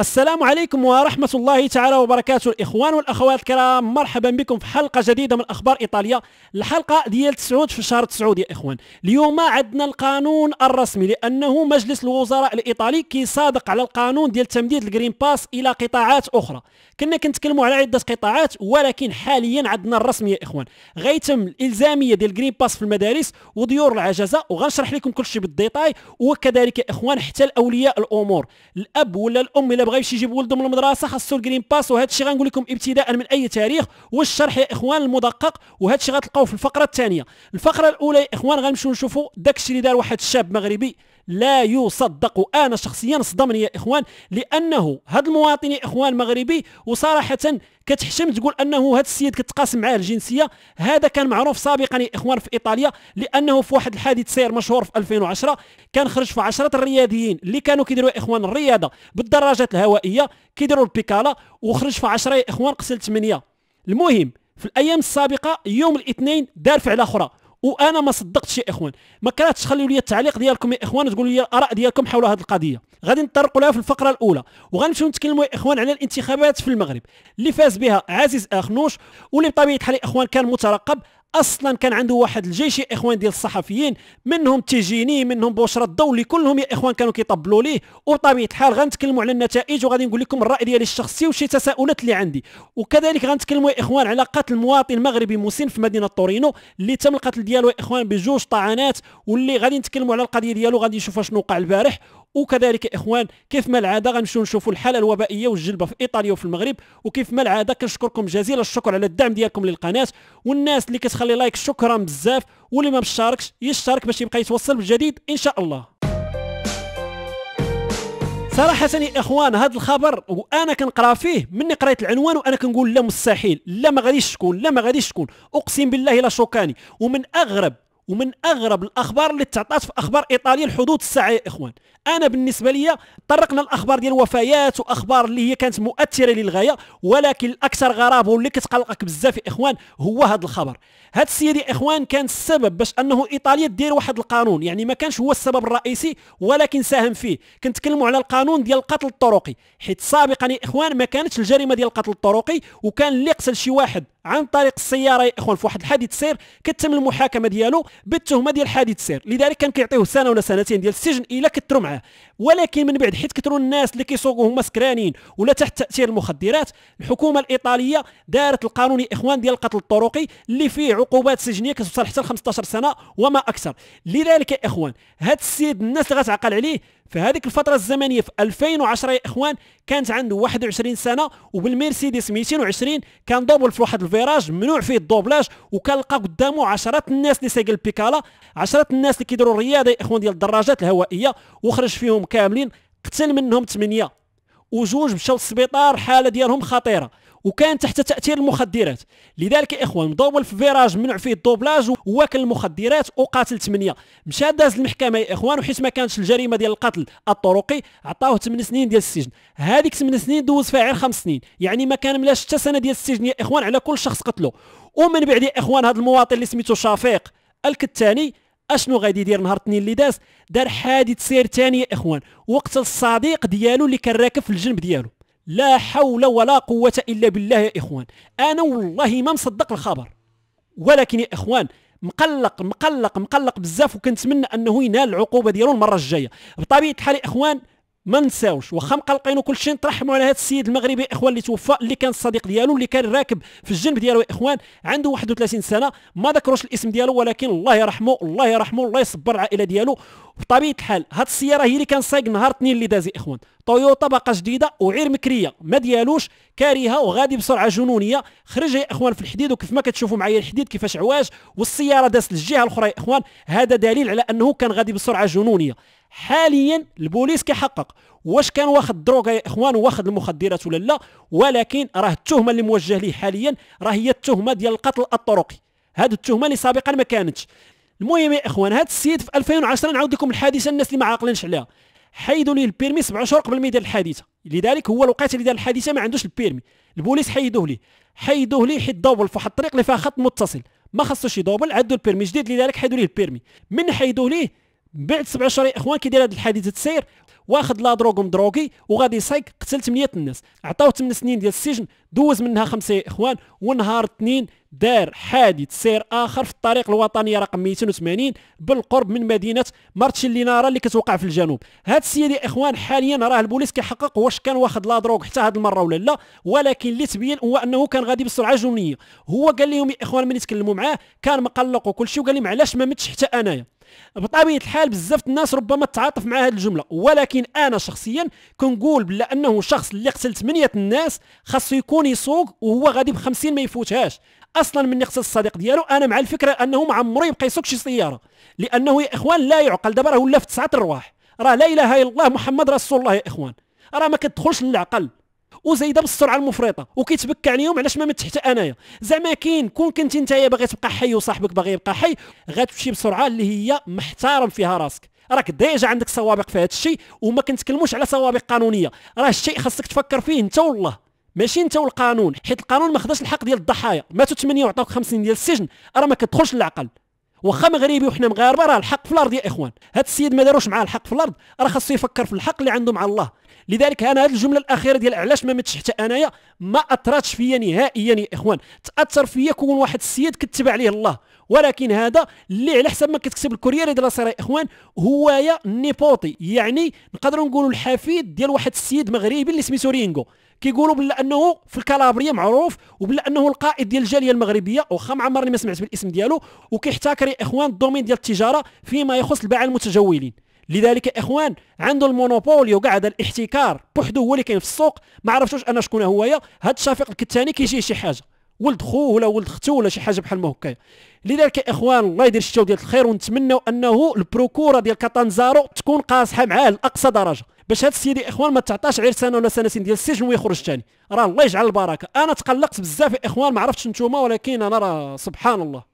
السلام عليكم ورحمة الله تعالى وبركاته. الإخوان والأخوات الكرام مرحبا بكم في حلقة جديدة من أخبار إيطاليا. الحلقة ديال تسعود في شهر تسعود يا إخوان. اليوم عندنا القانون الرسمي لأنه مجلس الوزراء الإيطالي كيصادق على القانون ديال تمديد ال green pass إلى قطاعات أخرى. كنا كنتكلموا على عدة قطاعات ولكن حاليا عندنا الرسمي يا إخوان. غيتم الإلزامية ديال ال green pass في المدارس وديور العجزة وغنشرح لكم كل شيء بال détail. وكذلك يا إخوان حتى الأولياء الأمور الأب ولا الأم إلا بغا يمشي يجيب ولده من المدرسة خاصو ال green pass وهذا الشيء غنقول لكم ابتداء من أي تاريخ. والشرح يا إخوان المدقق. وهذا الشيء غتلقاوه في الفقرة الثانية. الفقرة الأولى يا إخوان غنمشيو نشوفوا داك الشيء اللي دار واحد الشاب مغربي. لا يصدق أنا شخصيا صدمني يا إخوان لأنه هذا المواطن يا إخوان مغربي وصراحه كتحشم تقول أنه هذا السيد كتقاسم معاه الجنسية. هذا كان معروف سابقا يا إخوان في إيطاليا لأنه في واحد الحادث سير مشهور في 2010 كان خرج في عشرة الرياضيين اللي كانوا كيديروا يا إخوان الرياضة بالدراجات الهوائية كيديروا البيكالا وخرج في 10 يا إخوان قتل 8 المهم في الأيام السابقة يوم الاثنين دار فعله أخرى. وأنا ما صدقتش يا إخوان. ما كرهتش تخليوا لي التعليق ديالكم يا إخوان وتقولوا لي الاراء ديالكم حول هذه القضية. غادي نطرقوا لها في الفقرة الأولى. وغنمشيو نتكلموا يا إخوان على الانتخابات في المغرب. اللي فاز بها عزيز أخنوش واللي بطبيعة الحال يا إخوان كان مترقب أصلا كان عنده واحد الجيش يا إخوان ديال الصحفيين منهم تيجيني منهم بشرى الدولي كلهم يا إخوان كانوا كيطبلوا ليه. وبطبيعه الحال غنتكلموا على النتائج وغادي نقول لكم الرأي ديالي الشخصي وشي تساؤلات اللي عندي. وكذلك غنتكلموا يا إخوان على قتل مواطن مغربي مسن في مدينة طورينو اللي تم القتل ديالو يا إخوان بجوج طعنات واللي غادي نتكلموا على القضية ديالو غادي نشوفوا شنو وقع البارح. وكذلك إخوان كيف ما العادة؟ غنمشيو نشوفوا الحالة الوبائية والجلبة في إيطاليا وفي المغرب وكيف ما العادة؟ كنشكركم جزيل الشكر على الدعم ديالكم للقناة والناس اللي كتخلي لايك شكرا بزاف واللي ما مشاركش يشترك باش يبقى يتوصل بالجديد إن شاء الله. صراحة يا إخوان هذا الخبر وأنا كنقرأ فيه مني قريت العنوان وأنا كنقول لا مستحيل لا ما غاديش تكون لا ما غاديش تكون. أقسم بالله لا شوكاني ومن أغرب ومن أغرب الأخبار اللي تعطات في أخبار إيطاليا الحدود الساعة يا إخوان. أنا بالنسبة لي طرقنا الأخبار ديال الوفيات وأخبار اللي هي كانت مؤثرة للغاية ولكن الأكثر غرابة واللي كتقلقك بزاف يا إخوان هو هذا الخبر. هذا السيد يا إخوان كان السبب باش أنه إيطاليا دير واحد القانون يعني ما كانش هو السبب الرئيسي ولكن ساهم فيه. كنتكلموا على القانون ديال القتل الطرقي. حيت سابقا يا إخوان ما كانتش الجريمة ديال القتل الطرقي وكان اللي يقتل شي واحد عن طريق السيارة يا إخوان في واحد الحادث سير كتم المحاكمة ديالو بالتهمة ديال حادث سير. لذلك كان كيعطيوه سنة ولا سنتين ديال السجن الا كثروا معاه. ولكن من بعد حيت كثروا الناس اللي كيسوقوا هما سكرانين ولا تحت تأثير المخدرات الحكومة الإيطالية دارت القانون يا إخوان ديال القتل الطرقي اللي فيه عقوبات سجنية كتوصل حتى ل 15 سنة وما أكثر. لذلك يا إخوان هذا السيد الناس اللي غتعقل عليه في هذيك الفترة الزمنية في 2010 يا إخوان كانت عنده 21 سنة وبالمرسيدس 220 كان دوبل في واحد ال virage ممنوع فيه ال doublage وكان لقى قدامه عشرات الناس اللي سايق البيكالا عشرات الناس اللي كيديروا الرياضة يا إخوان ديال الدراجات الهوائية وخرج فيهم كاملين قتل منهم ثمانية وجوج مشاو للسبيطار حالة ديالهم خطيرة. وكان تحت تأثير المخدرات. لذلك إخوان مضوبل في virage منع فيه ال doublage وواكل المخدرات وقاتل ثمانية. مشى داز المحكمة يا إخوان وحيت ما كانتش الجريمة ديال القتل الطرقي عطاوه 8 سنين ديال السجن. هذيك 8 سنين دوز فيها غير 5 سنين. يعني ما كملاش حتى سنة ديال السجن يا إخوان على كل شخص قتله. ومن بعد يا إخوان هذا المواطن اللي سميتو شفيق الكتاني أشنو غادي يدير نهار الاثنين اللي داز؟ دار حادث سير ثاني يا إخوان. وقتل الصديق ديالو اللي كان راكب في الجنب ديالو. لا حول ولا قوة إلا بالله يا إخوان. أنا والله ما مصدق الخبر. ولكن يا إخوان مقلق مقلق مقلق بزاف وكنتمنى أنه ينال العقوبة ديالو المرة الجاية. بطبيعة الحال يا إخوان ما نساوش واخا مقلقين وكل شيء نترحموا على هذا السيد المغربي إخوان اللي توفى اللي كان الصديق ديالو اللي كان راكب في الجنب ديالو يا إخوان عنده 31 سنة ما ذكروش الاسم ديالو ولكن الله يرحمه الله يرحمه الله يصبر العائلة ديالو. بطبيعة الحال هاد السيارة هي اللي كان سايق نهار اثنين اللي داز إخوان. طويوطا باقا جديدة وعير مكرية ما ديالوش كارهة وغادي بسرعة جنونية. خرج يا إخوان في الحديد وكيف ما كتشوفوا معايا الحديد كيفاش عواج والسيارة دازت للجهة الأخرى يا إخوان. هذا دليل على أنه كان غادي بسرعة جنونية. حاليا البوليس كيحقق واش كان واخد دروغا يا إخوان واخد المخدرات ولا لا ولكن راه التهمة اللي موجه ليه حاليا راه هي التهمة ديال القتل الطرقي. هذه التهمة اللي سابقا ما كانتش. المهم يا إخوان هذا السيد في 2010 نعاود لكم الحادثة الناس اللي ما عاقلينش عليها. حيدوا ليه ال permis سبع شهور قبل ما يدير الحادثة. لذلك هو الوقيته اللي دار الحادثة ما عندوش ال permis. البوليس حيدوه ليه. حيدوه ليه حيت دوبل في واحد الطريق اللي فيها خط متصل. ما خصوش يدوبل عندو ال permis جديد. لذلك حيدوا ليه ال permis. من حيدوه ليه؟ بعد سبع شهور يا إخوان كيدير هذا الحادثة السير واخد la drogue مدروغي وغادي يسيق قتل 8 الناس. عطاوه 8 سنين ديال السجن دوز منها خمسة إخوان ونهار اثنين دار حادث سير آخر في الطريق الوطنيه رقم 280 بالقرب من مدينة مارتشيلينارا اللي كتوقع في الجنوب. هذا السيد يا إخوان حاليا راه البوليس كيحقق واش كان واخد la drogue حتى هذه المرة ولا لا ولكن اللي تبين هو أنه كان غادي بالسرعه جنونية. هو قال لهم يا إخوان ملي تكلموا معاه كان مقلق وكل شيء وقال لهم علاش ما متش حتى أنايا؟ بطبيعة الحال بزاف الناس ربما تعاطف مع هذه الجملة ولكن أنا شخصيا كنقول بلا انه شخص اللي قتل 8 الناس خاصو يكون يسوق وهو غادي ب 50 ما يفوتهاش. أصلا من يقتل الصديق ديالو أنا مع الفكرة أنه ما عمرو يبقى يسوق شي سيارة لأنه يا إخوان لا يعقل. دابا راه ولا في تسعة الرواح راه لا إله إلا الله محمد رسول الله يا إخوان راه ما كتدخلش للعقل. وزايده بالسرعه المفرطة وكيتبكى عليهم علاش ما مت حتى أنايا. زعما كاين كون كنت انت باغي تبقى حي وصاحبك باغي يبقى حي غتمشي بسرعة اللي هي محترم فيها راسك. راك ديجا عندك سوابق في هذا الشيء وما كنتكلموش على سوابق قانونية. راه الشيء خاصك تفكر فيه انت والله. ماشي انت والقانون حيت القانون ما خداش الحق ديال الضحايا. ماتوا 8 وعطاوك 50 ديال السجن راه ما كتدخلش للعقل. واخا مغربي وحنا مغاربة راه الحق في الأرض يا إخوان. هذا السيد ما داروش معاه الحق في الأرض راه خاصو يفكر في الحق اللي عنده مع الله. لذلك أنا هذه الجملة الأخيرة ديال علاش ما متش حتى أنايا ما اثرتش فيا نهائيا يا إخوان. تأثر فيا كون واحد السيد كتب عليه الله. ولكن هذا اللي على حسب ما كتكتب الكورير ديال يا إخوان هو يا nipote يعني نقدروا نقولوا الحفيد ديال واحد السيد مغربي اللي سميتو رينغو. كيقولوا بلا أنه في الكالابريا معروف وبلا أنه القائد ديال الجالية المغربية واخا ما عمرني ما سمعت بالاسم ديالو. وكيحتكر يا إخوان ال domaine ديال التجارة فيما يخص الباعه المتجولين. لذلك إخوان عنده ال monopolio وكاع هذا الاحتكار بوحدو هو اللي كاين في السوق ما عرفتوش أنا شكون هو يا هذا الشفيق الكتاني كيجي شي حاجة ولد خوه ولا ولد اختو ولا شي حاجة بحال ما هكايا لذلك إخوان الله يدير الشتو ديال الخير ونتمنوا أنه ال procura ديال كاتانزارو تكون قاصحة معاه لأقصى درجة. باش هذا السيد إخوان ما تعطاش غير سنة ولا سنتين ديال السجن ويخرج ثاني راه الله يجعل البركة. أنا تقلقت بزاف إخوان ما عرفتش نتوما ولكن أنا راه سبحان الله.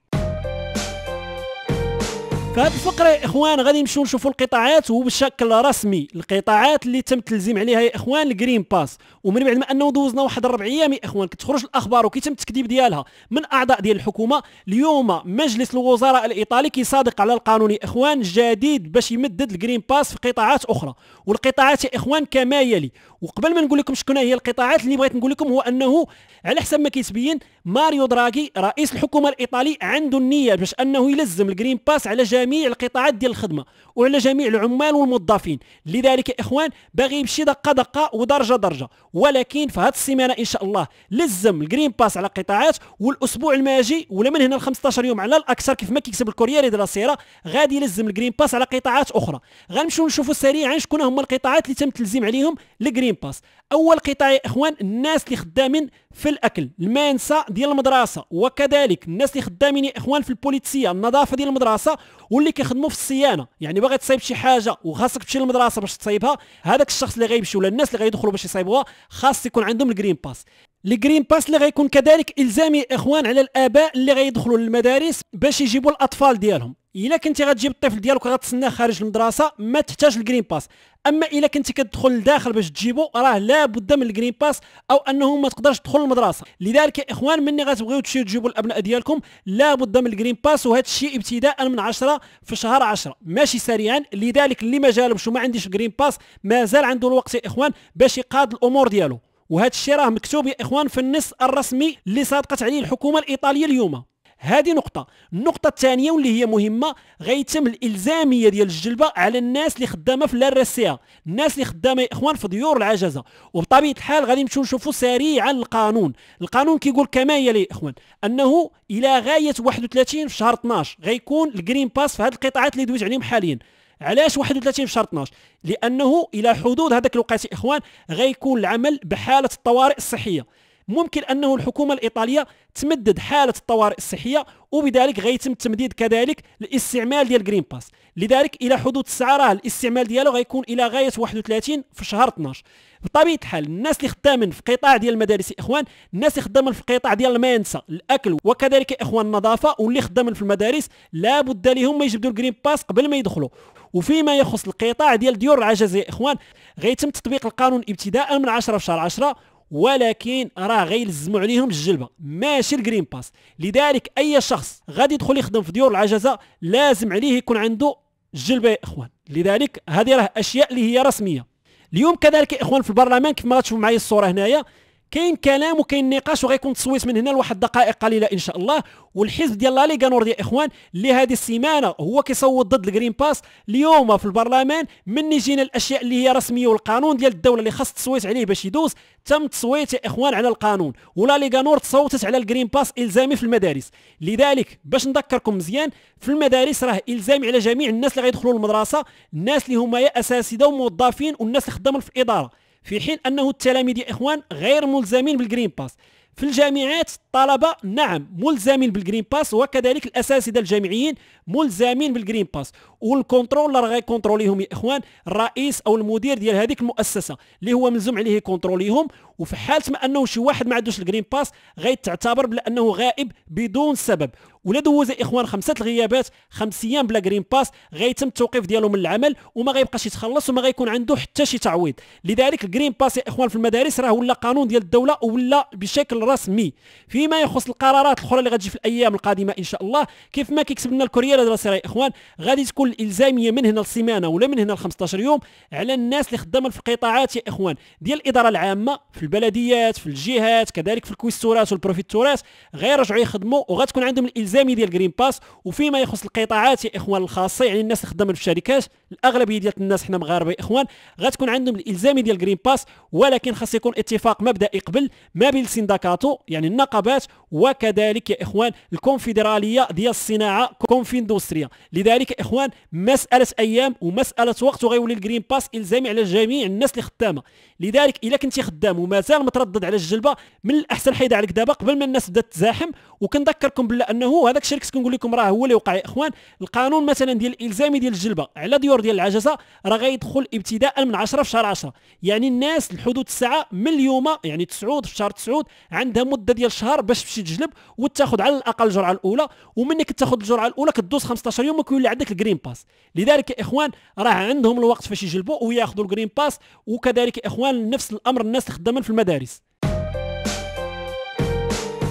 فهاد الفقره يا إخوان غادي نمشيو نشوفوا القطاعات وبشكل رسمي القطاعات اللي تم التلزيم عليها يا إخوان ال green pass ومن بعد ما أنه دوزنا واحد الربع أيام يا إخوان كتخرج الأخبار وكيتم التكذيب ديالها من أعضاء ديال الحكومة. اليوم مجلس الوزراء الإيطالي كيصادق على القانون يا إخوان جديد باش يمدد ال green pass في قطاعات أخرى. والقطاعات يا إخوان كما يلي وقبل ما نقول لكم شكون هي القطاعات اللي بغيت نقول لكم هو أنه على حسب ما كيتبين ماريو دراغي رئيس الحكومة الإيطالي عنده النية باش أنه يلزم ال green pass على جميع القطاعات ديال الخدمة وعلى جميع العمال والموظفين. لذلك يا إخوان باغي يمشي دقة دقة ودرجة درجة. ولكن في هذه السيمانة إن شاء الله لزم ال green pass على القطاعات والأسبوع الماجي ولا من هنا ل 15 يوم على الأكثر كيف ما كيكتب Corriere della Sera غادي يلزم ال green pass على قطاعات أخرى. غنمشيو نشوفوا سريعا شكون هما القطاعات اللي تم التلزيم عليهم ال green pass أول قطاع يا إخوان الناس اللي خدامين في الأكل ال mensa ديال المدرسة وكذلك الناس اللي خدامين يا إخوان في ال pulizia النظافة ديال المدرسة واللي كيخدموا في الصيانة. يعني باغي تصايب شي حاجة وخاصك تمشي للمدرسة باش تصايبها هذاك الشخص اللي غيمشي ولا الناس اللي غيدخلوا باش يصايبوها خاص يكون عندهم ال green pass ال green pass اللي غيكون كذلك إلزامي إخوان على الآباء اللي غيدخلوا للمدارس باش يجيبوا الأطفال ديالهم. إلا كنتي غتجيب الطفل ديالك وغتسناه خارج المدرسة ما تحتاج ال green pass أما إلا كنتي كتدخل لداخل باش تجيبو راه لابد من ال green pass أو أنه ما تقدرش تدخل المدرسة. لذلك يا إخوان مني غتبغيو تمشيو تجيبوا الأبناء ديالكم لابد من ال green pass وهذا الشيء ابتداء من 10 في شهر 10 ماشي سريعا لذلك اللي ما جالبش وما عنديش ال green pass مازال عنده الوقت يا إخوان باش يقاد الأمور ديالو. وهذا الشيء راه مكتوب يا إخوان في النص الرسمي اللي صادقت عليه الحكومة الإيطالية اليوم. هذه نقطة. النقطة الثانية واللي هي مهمة غيتم الإلزامية ديال الجلبة على الناس اللي خدامة في ال RSA الناس اللي خدامة يا إخوان في ديور العجزة. وبطبيعة الحال غادي نمشيو نشوفوا سريعا القانون. القانون كيقول كما يلي يا إخوان؟ أنه إلى غاية 31 في شهر 12 غيكون ال green pass في هذه القطاعات اللي دويت عليهم حاليا. علاش 31 في شهر 12 لأنه إلى حدود هذاك الوقت إخوان غيكون العمل بحالة الطوارئ الصحية. ممكن أنه الحكومة الإيطالية تمدد حالة الطوارئ الصحية وبذلك غيتم التمديد كذلك الاستعمال ديال green pass لذلك إلى حدود الساعة راه الاستعمال ديالو غيكون إلى غاية 31 في شهر 12 بطبيعة الحال الناس اللي خدامين في قطاع ديال المدارس إخوان الناس اللي خدامين في قطاع ديال ال mensa الأكل وكذلك إخوان النظافة واللي خدامين في المدارس لابد لهم ما يجبدوا ال green pass قبل ما يدخلوا. وفيما يخص القطاع ديال ديور العجزه إخوان غيتم تطبيق القانون ابتداء من 10 في شهر 10 ولكن راه غيلزموا عليهم الجلبة. ماشي ال green pass لذلك أي شخص غادي يدخل يخدم في ديور العجزة لازم عليه يكون عنده الجلبه يا إخوان. لذلك هذه راه أشياء اللي هي رسمية. اليوم كذلك يا إخوان في البرلمان كيف ما غتشوفوا معايا الصورة هنايا كاين كلام وكاين نقاش وغيكون تصويت من هنا لواحد دقائق قليلة إن شاء الله. والحزب ديال لا ليغا نورد يا إخوان اللي هذه السيمانة هو كيصوت ضد ال green pass اليوم في البرلمان من جينا الأشياء اللي هي رسمية والقانون ديال الدولة اللي خاص التصويت عليه باش يدوز تم التصويت يا إخوان على القانون. ولا ليغا نورد صوتت على ال green pass إلزامي في المدارس. لذلك باش نذكركم مزيان في المدارس راه إلزامي على جميع الناس اللي غيدخلوا المدرسة الناس اللي هما يا اساتذه وموظفين والناس اللي خدامين في الإدارة. في حين أنه التلاميذ يا إخوان غير ملزمين بال green pass في الجامعات الطلبة نعم ملزمين بال green pass وكذلك الأساتذة الجامعيين ملزمين بال green pass وال contrôle غيكونتروليهم يا إخوان الرئيس أو المدير ديال هذيك المؤسسة اللي هو ملزم عليه يكونتروليهم وفي حالة ما أنه شي واحد ما عندوش ال green pass غيتعتبر بأنه غائب بدون سبب. ولا دوز يا إخوان خمسة الغيابات خمس أيام بلا green pass غيتم التوقيف ديالو من العمل وما غيبقاش يتخلص وما غيكون عنده حتى شي تعويض. لذلك ال green pass يا إخوان في المدارس راه ولا قانون ديال الدولة ولا بشكل رسمي فيما يخص القرارات الأخرى اللي غتجي في الأيام القادمة إن شاء الله. كيف ما كيكتب لنا Corriere della Sera يا إخوان غادي تكون الإلزامية من هنا لسيمانة ولا من هنا ل 15 يوم على الناس اللي خدامين في القطاعات يا إخوان ديال الإدارة العامة في البلديات في الجهات كذلك في الكويستورات والبريفيتورات غيرجعوا يخدموا وغتكون عندهم الالزامي ديال green pass وفيما يخص القطاعات يا إخوان الخاصة يعني الناس اللي خدامين في الشركات الأغلبية ديال الناس حنا مغاربة يا إخوان غتكون عندهم الالزامي ديال green pass ولكن خاص يكون اتفاق مبدئي قبل ما بين ال sindacato يعني النقابات وكذلك يا إخوان الكونفدرالية ديال الصناعة Confindustria لذلك يا إخوان مسألة أيام ومسألة وقت وغيولي ال green pass الزامي على جميع الناس اللي خدامة. لذلك إلا كنتي خدام ومازال متردد على الجلبة من الأحسن حيد عليك دابا قبل ما الناس بدات تزاحم. وكنذكركم بالله أنه هذاك الشيء كنت كنقول لكم راه هو اللي وقع يا إخوان. القانون مثلا ديال الالزامي ديال الجلبة على ديور ديال العجزة راه غيدخل ابتداء من 10 في شهر 10 يعني الناس الحدود الساعة من اليوم يعني تسعود في شهر تسعود عندها مدة ديال شهر باش تمشي تجلب وتاخذ على الأقل الجرعه الأولى. ومنك تاخذ الجرعة الأولى كدوز 15 يوم وكيولي عندك ال green pass لذلك يا إخوان راه عندهم الوقت فاش يجلبوا وياخذوا ال green pass وكذلك يا إخوان نفس الأمر الناس اللي خدامين في المدارس.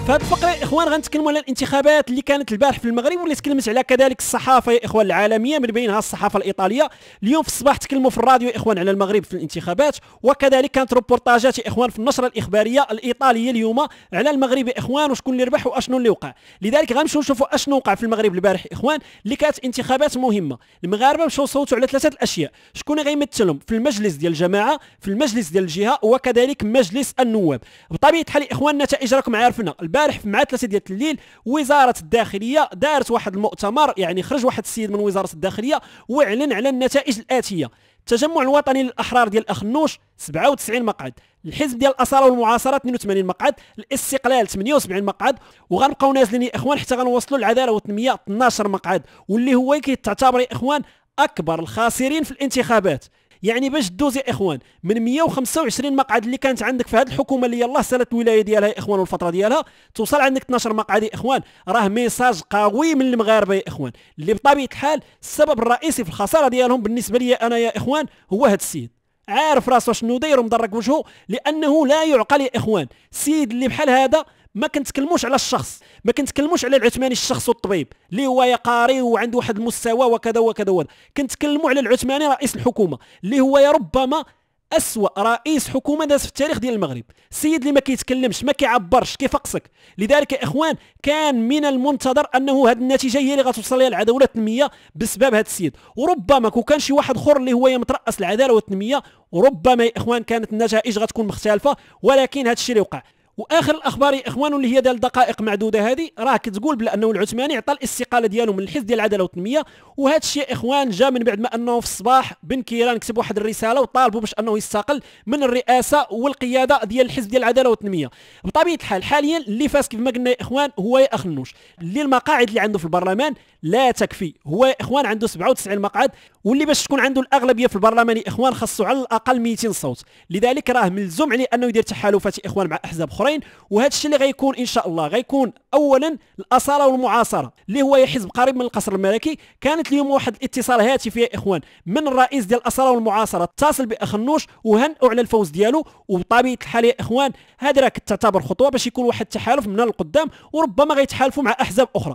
في هذه الفقرة يا إخوان غنتكلموا على الانتخابات اللي كانت البارح في المغرب واللي تكلمت على كذلك الصحافة يا إخوان العالمية. من بينها الصحافة الإيطالية. اليوم في الصباح تكلموا في الراديو يا إخوان على المغرب في الانتخابات. وكذلك كانت روبورتاجات يا إخوان في النشرة الإخبارية الإيطالية اليوم على المغرب يا إخوان وشكون اللي ربح وأشنو اللي وقع. لذلك غنمشيو نشوفوا أشنو وقع في المغرب البارح يا إخوان اللي كانت انتخابات مهمة. المغاربة مشاو صوتوا على ثلاثة الأشياء. شكون غيمثلهم في المجلس ديال الجماعة في المجلس ديال الجهة وكذلك مجلس النواب. بطبيعة الحال يا إخوان النتائج راكم عارفينها. البارح مع ثلاثة ديال الليل وزارة الداخلية دارت واحد المؤتمر يعني خرج واحد السيد من وزارة الداخلية وإعلن على النتائج الآتية. التجمع الوطني للأحرار ديال أخنوش 97 مقعد. الحزب ديال الاصاله والمعاصره 82 مقعد. الاستقلال 78 مقعد. وغنبقاو نازلين يا إخوان حتى غنوصلوا العدالة والتنميه 12 مقعد. واللي هو كيتعتبر يا إخوان أكبر الخاسرين في الانتخابات. يعني باش دوز يا إخوان من 125 مقعد اللي كانت عندك في هذه الحكومة اللي يلاه سالت الولاية ديالها يا إخوان والفترة ديالها توصل عندك 12 مقعد يا إخوان. راه message قوي من المغاربة يا إخوان. اللي بطبيعة الحال السبب الرئيسي في الخسارة ديالهم بالنسبة لي أنا يا إخوان هو هذا السيد. عارف راسو شنو داير ومدرك وجهه؟ لأنه لا يعقل يا إخوان. السيد اللي بحال هذا ما كنتكلموش على الشخص ما كنتكلموش على العثماني الشخص والطبيب اللي هو قاري وعنده واحد المستوى وكذا وكذا وكذا. كنتكلموا على العثماني رئيس الحكومة اللي هو يا ربما أسوأ رئيس حكومة داز في التاريخ ديال المغرب. السيد اللي ما كيتكلمش ما كيعبرش كيفقسك لذلك يا إخوان كان من المنتظر أنه هذه النتيجة هي اللي غتوصل لها العداله والتنميه بسبب هذا السيد. وربما كون كان شي واحد اخر اللي هو يمترأس العدالة والتنمية وربما يا إخوان كانت النتائج غتكون مختلفة ولكن هذا الشيء اللي وقع. وآخر الأخبار يا إخوان واللي هي ديال دقائق معدودة هذه راه كتقول بانه العثماني عطى الاستقالة ديالو من الحزب ديال العدالة والتنمية وهذا الشيء إخوان جاء من بعد ما أنه في الصباح بن كيران كتب واحد الرسالة وطالبوا باش أنه يستقل من الرئاسة والقيادة ديال الحزب ديال العدالة والتنمية. بطبيعة الحال حاليا اللي فاس كيف ما قلنا يا إخوان هو يا اخنوش اللي المقاعد اللي عنده في البرلمان لا تكفي هو يا إخوان عنده 97 مقعد واللي باش تكون عنده الأغلبية في البرلمان يا إخوان خاصو على الأقل 200 صوت. لذلك راه ملزوم عليه أنه يدير تحالفات إخوان مع أحزاب أخرين وهذا الشيء اللي غيكون إن شاء الله. غيكون اولا الاصاله والمعاصرة اللي هو حزب قريب من القصر الملكي. كانت اليوم واحد الاتصال هاتفي يا إخوان من الرئيس ديال الاصاله والمعاصرة اتصل بأخنوش وهنئوا على الفوز ديالو. وبطبيعة الحال يا إخوان هذه راه تعتبر خطوة باش يكون واحد التحالف من القدام وربما غيتحالفوا مع أحزاب أخرى.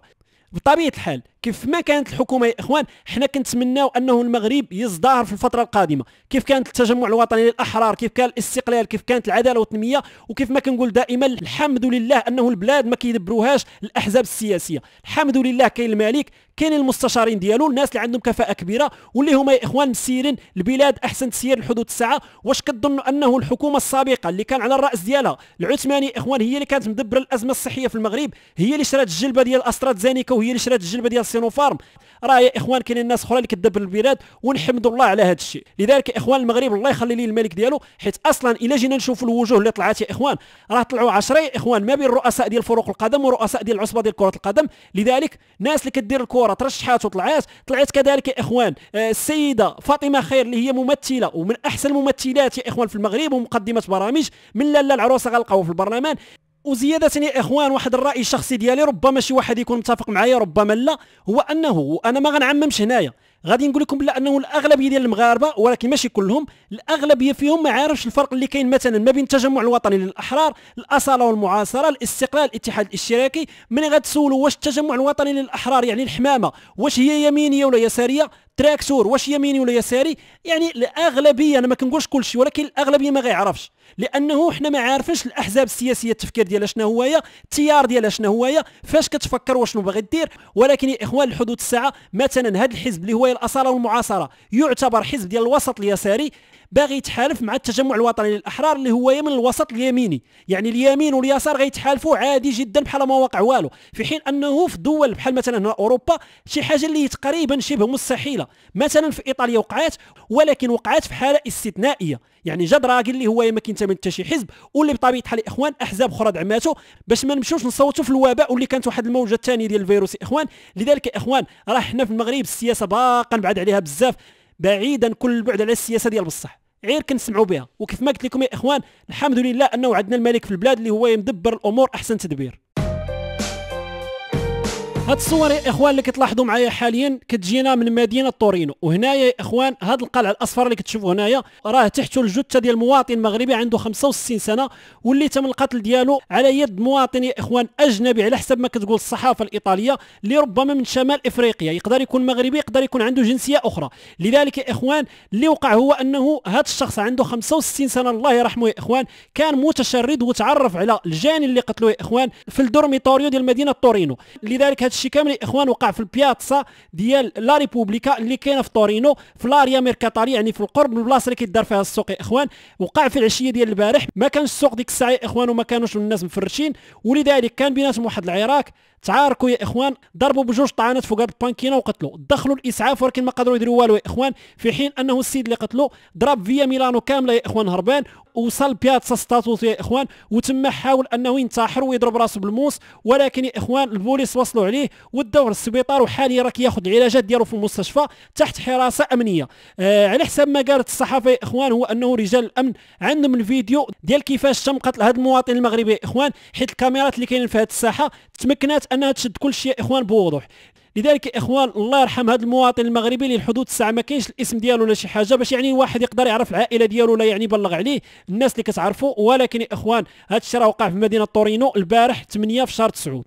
بطبيعة الحال كيف ما كانت الحكومة يا إخوان حنا كنتمناو أنه المغرب يزدهر في الفترة القادمة. كيف كانت التجمع الوطني للأحرار كيف كان الاستقلال كيف كانت العدالة والتنميه وكيف ما كنقول دائما الحمد لله أنه البلاد ما كيدبروهاش الأحزاب السياسية. الحمد لله كاين الملك كاين المستشارين ديالو الناس اللي عندهم كفاءة كبيرة واللي هما يا إخوان مسيرين البلاد أحسن تسيير لحدود الساعة. واش كتظنوا أنه الحكومة السابقة اللي كان على الرأس ديالها العثماني إخوان هي اللي كانت مدبرة الأزمة الصحية في المغرب هي اللي شرات الجلبة ديال استرازينيكا وهي اللي شرات الجلبة ديال سينوفارم راه يا إخوان كاينين الناس أخرى اللي كتدبر البلاد ونحمدوا الله على هذا الشيء. لذلك يا إخوان المغرب الله يخلي لي الملك ديالو حيت أصلا إلا جينا نشوفوا الوجوه اللي طلعت يا إخوان راه طلعوا 10 يا إخوان ما بين الرؤساء ديال فروق القدم ورؤساء ديال العصبة ديال كرة القدم. لذلك ناس اللي كدير الكره ترشحات وطلعات طلعت كذلك يا إخوان آه، السيدة فاطمة خير اللي هي ممثلة ومن أحسن الممثلات يا إخوان في المغرب ومقدمة برامج. من لالا العروسة غنلقاو في البرلمان. وزيادة يا إخوان واحد الرأي الشخصي ديالي ربما شي واحد يكون متفق معايا ربما لا. هو أنه وأنا ما غنعممش هنايا. غادي نقول لكم بلا أنه الأغلبية ديال المغاربة ولكن ماشي كلهم الأغلبية فيهم ما عارفش الفرق اللي كاين مثلا ما بين التجمع الوطني للأحرار الأصالة والمعاصرة الاستقلال الاتحاد الاشتراكي. من غتسولوا واش التجمع الوطني للأحرار يعني الحمامة؟ واش هي يمينية ولا يسارية؟ تراكتور واش يميني ولا يساري؟ يعني الأغلبية أنا ما كنقولش كل شيء ولكن الأغلبية ما غيعرفش. لأنه حنا ما عارفينش الأحزاب السياسية التفكير ديالها شنو هو هي التيار ديالها شنو هو هي فاش كتفكر وشنو باغي دير. ولكن يا إخوان الحدود الساعة مثلا هذا الحزب اللي هو الأصالة والمعاصرة يعتبر حزب ديال الوسط اليساري باغي يتحالف مع التجمع الوطني للأحرار اللي هو من الوسط اليميني. يعني اليمين واليسار غيتحالفوا عادي جدا بحال ما وقع والو. في حين أنه في دول بحال مثلا هنا أوروبا شي حاجة اللي تقريبا شبه مستحيلة. مثلا في إيطاليا وقعات ولكن وقعات في حالة استثنائية. يعني جا دراغي اللي هو ما كينتمي حتى شي حزب واللي بطبيعة الحال إخوان أحزاب أخرى دعماته باش ما نمشيوش نصوتوا في الوباء واللي كانت واحد الموجة الثانية ديال الفيروس إخوان. لذلك إخوان راه حنا في المغرب السياسة باقا نبعد عليها بزاف بعيدا كل البعد على السياسة ديال بصح. غير كنسمعوا بها. وكيف ما قلت لكم يا إخوان الحمد لله أنه عندنا الملك في البلاد اللي هو يمدبر الأمور أحسن تدبير. هاد الصور يا إخوان اللي كتلاحظوا معايا حاليا كتجينا من مدينة طورينو. وهنايا يا إخوان هاد القلعة الأصفر اللي كتشوفوا هنايا راه تحته الجثة ديال مواطن مغربي عنده 65 سنة واللي تم القتل ديالو على يد مواطن يا إخوان أجنبي على حسب ما كتقول الصحافة الإيطالية اللي ربما من شمال إفريقيا. يقدر يكون مغربي يقدر يكون عنده جنسية أخرى. لذلك يا إخوان اللي وقع هو أنه هذا الشخص عنده 65 سنة الله يرحمه يا إخوان كان متشرد وتعرف على الجاني اللي قتلوه يا إخوان في الدورميتوريو ديال مدينة طورينو. لذلك الشيء كامل إخوان وقع في ال piazza ديال la Repubblica اللي كاينة في طورينو في l'area mercatale يعني في القرب من البلاصة اللي كيدار فيها السوق يا إخوان. وقع في العشية ديال البارح. ما كانش السوق ديك الساعة يا إخوان وما كانوش الناس مفرشين. ولذلك كان بيناتهم واحد العراك. تعاركوا يا إخوان ضربوا بجوج طعنات فوق هذه ال banchina وقتلوا. دخلوا الاسعاف ولكن ما قدروا يديروا والو يا إخوان في حين أنه السيد اللي قتلوا ضرب via Milano كاملة يا إخوان هربان وصل piazza Statuto يا إخوان وتم حاول أنه ينتحر ويضرب راسه بالموس ولكن يا إخوان البوليس وصلوا عليه ودوه للسبيطار وحاليا راه كياخذ العلاجات ديالو في المستشفى تحت حراسة أمنية. آه على حسب ما قالت الصحافة يا إخوان هو أنه رجال الأمن عندهم الفيديو ديال كيفاش تم قتل هذا المواطن المغربي يا إخوان حيت الكاميرات اللي كاينين في هذه الساحة تمكنات انها تشد كل شيء يا إخوان بوضوح. لذلك يا إخوان الله يرحم هذا المواطن المغربي اللي الحدود الساعة ما كاينش الاسم ديالو ولا شي حاجة باش يعني واحد يقدر يعرف العائلة ديالو ولا يعني يبلغ عليه الناس اللي كتعرفوا ولكن يا إخوان هذا الشيء راه وقع في مدينة طورينو البارح 8 في شهر 9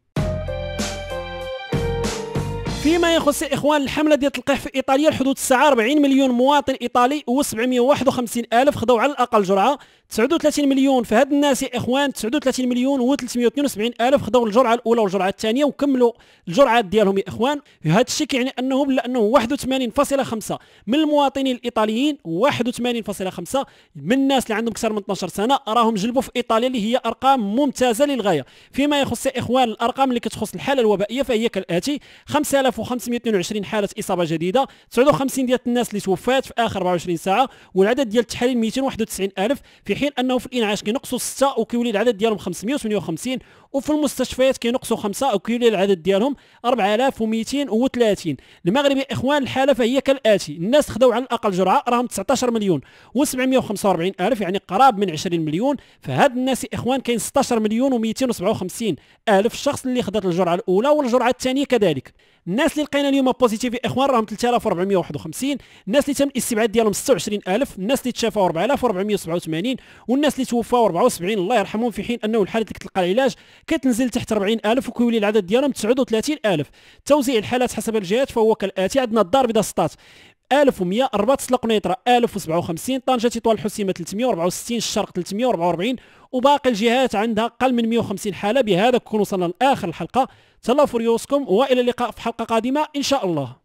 فيما يخص إخوان الحملة ديال التلقيح في إيطاليا الحدود الساعة 40 مليون مواطن إيطالي و751 ألف خذوا على الأقل جرعة. 39 مليون. في هاد الناس يا إخوان 39 مليون و372 ألف خذوا الجرعه الأولى والجرعة الثانية وكملوا الجرعات ديالهم يا إخوان. هذا الشيء كيعني انه بلا انه 81.5 من المواطنين الإيطاليين 81.5 من الناس اللي عندهم أكثر من 12 سنة. راهم جلبوا في إيطاليا اللي هي أرقام ممتازة للغاية. فيما يخص يا إخوان الأرقام اللي كتخص الحالة الوبائية فهي كالآتي 5522 حالة إصابة جديدة 59 ديال الناس اللي توفات في آخر 24 ساعة والعدد ديال التحاليل 291 ألف. في حين أنه في الإنعاش كينقصوا 6 وكيولي العدد ديالهم 558 وفي المستشفيات كينقصوا 5 وكيولي العدد ديالهم 4230 المغرب يا إخوان الحالة فهي كالآتي. الناس خداو على الأقل جرعة راهم 19 مليون. و745 ألف يعني قراب من 20 مليون. فهاد الناس إخوان كاين 16 مليون و257 ألف شخص اللي خدات الجرعة الأولى والجرعة الثانية كذلك. الناس اللي لقينا اليوم بوزيتيف إخوان راهم 3451 الناس اللي تم الاستبعاد ديالهم 26000 الناس اللي تشافوا 4487 والناس اللي توفاو 74 الله يرحمهم في حين أنه الحالات اللي كتلقى العلاج. كتنزل تحت 40000 وكيولي العدد ديالهم 39000 توزيع الحالات حسب الجهات فهو كالآتي عندنا الدار بيضاء سطات 1100 رباط سلق نيطرة 1057 طنجة تطوال الحسيمة 364 الشرق 344 وباقي الجهات عندها أقل من 150 حالة. بهذا نكون وصلنا لآخر الحلقة. تهلاو في ريوسكم وإلى اللقاء في حلقة قادمة إن شاء الله.